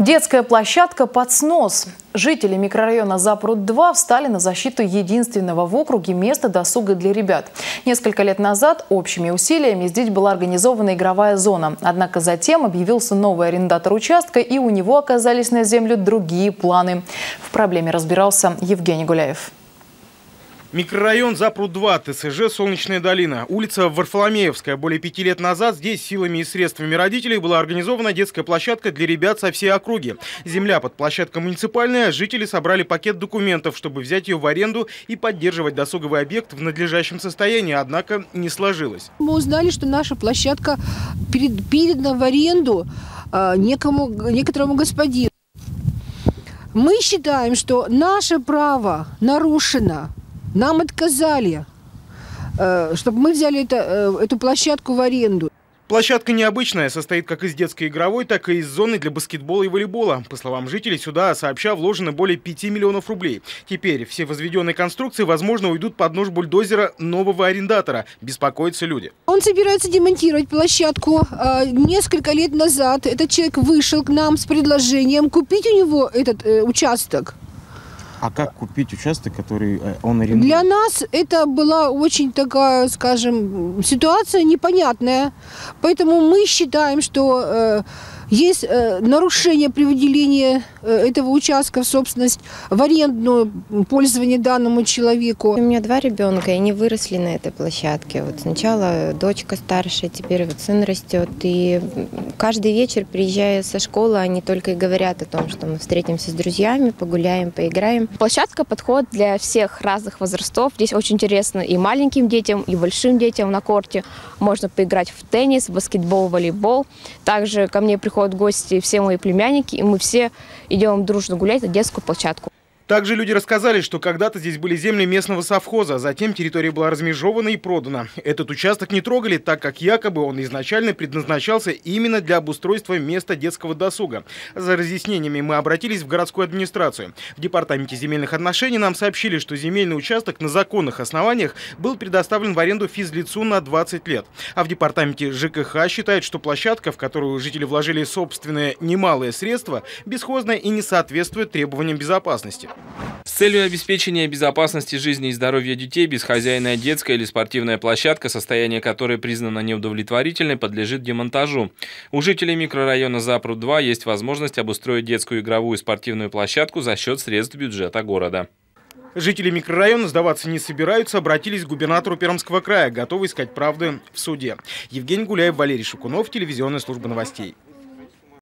Детская площадка под снос. Жители микрорайона Запруд-2 встали на защиту единственного в округе места досуга для ребят. Несколько лет назад общими усилиями здесь была организована игровая зона. Однако затем объявился новый арендатор участка, и у него оказались на землю другие планы. В проблеме разбирался Евгений Гуляев. Микрорайон Запруд-2, ТСЖ «Солнечная долина». Улица Варфоломеевская. Более пяти лет назад здесь силами и средствами родителей была организована детская площадка для ребят со всей округи. Земля под площадкой муниципальная. Жители собрали пакет документов, чтобы взять ее в аренду и поддерживать досуговый объект в надлежащем состоянии. Однако не сложилось. Мы узнали, что наша площадка перед, передана в аренду э, некому, некоторому господину. Мы считаем, что наше право нарушено. Нам отказали, э, чтобы мы взяли это, э, эту площадку в аренду. Площадка необычная, состоит как из детской игровой, так и из зоны для баскетбола и волейбола. По словам жителей, сюда сообща вложено более 5 миллионов рублей. Теперь все возведенные конструкции, возможно, уйдут под нож бульдозера нового арендатора. Беспокоятся люди. Он собирается демонтировать площадку. Э, несколько лет назад этот человек вышел к нам с предложением купить у него этот участок. А как купить участок, который э, он арендует? Для нас это была очень такая, скажем, ситуация непонятная. Поэтому мы считаем, что э, есть э, нарушение при выделении э, этого участка в собственность в арендную пользование данному человеку. У меня два ребенка, и они выросли на этой площадке. Вот сначала дочка старшая, теперь вот сын растет. И каждый вечер, приезжая со школы, они только и говорят о том, что мы встретимся с друзьями, погуляем, поиграем. Площадка подходит для всех разных возрастов. Здесь очень интересно и маленьким детям, и большим детям на корте. Можно поиграть в теннис, баскетбол, волейбол. Также ко мне приходят приходят гости, все мои племянники, и мы все идем дружно гулять на детскую площадку. Также люди рассказали, что когда-то здесь были земли местного совхоза, затем территория была размежована и продана. Этот участок не трогали, так как якобы он изначально предназначался именно для обустройства места детского досуга. За разъяснениями мы обратились в городскую администрацию. В департаменте земельных отношений нам сообщили, что земельный участок на законных основаниях был предоставлен в аренду физлицу на 20 лет. А в департаменте ЖКХ считают, что площадка, в которую жители вложили собственные немалые средства, бесхозная и не соответствует требованиям безопасности. С целью обеспечения безопасности жизни и здоровья детей бесхозяйная детская или спортивная площадка, состояние которой признано неудовлетворительной, подлежит демонтажу. У жителей микрорайона Запруд-2 есть возможность обустроить детскую игровую и спортивную площадку за счет средств бюджета города. Жители микрорайона сдаваться не собираются, обратились к губернатору Пермского края, готовы искать правды в суде. Евгений Гуляев, Валерий Шукунов, телевизионная служба новостей.